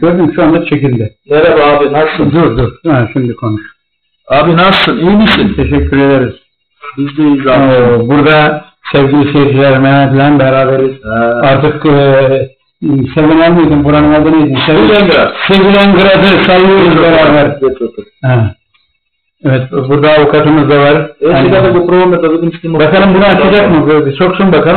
Gördün şu anda çekildi. Merhaba abi nasılsın? Dur dur. Ha, şimdi konuş. Abi nasılsın? İyi misin? Teşekkür ederiz. Biz de iyiyiz abi. Ee, burada sevgili seyirciler Mehmet'le beraberiz. Ha. Artık e, Sevilen miydin? Buranın adı neydi? Sevilengrad. Sevilengrad'ı sallıyoruz beraber. Geç otur. Ha. Evet, burada avukatımız da var. Eskiden Yani- de bu programda da bakalım bunu açacak mı? Böyle Soksun bakalım.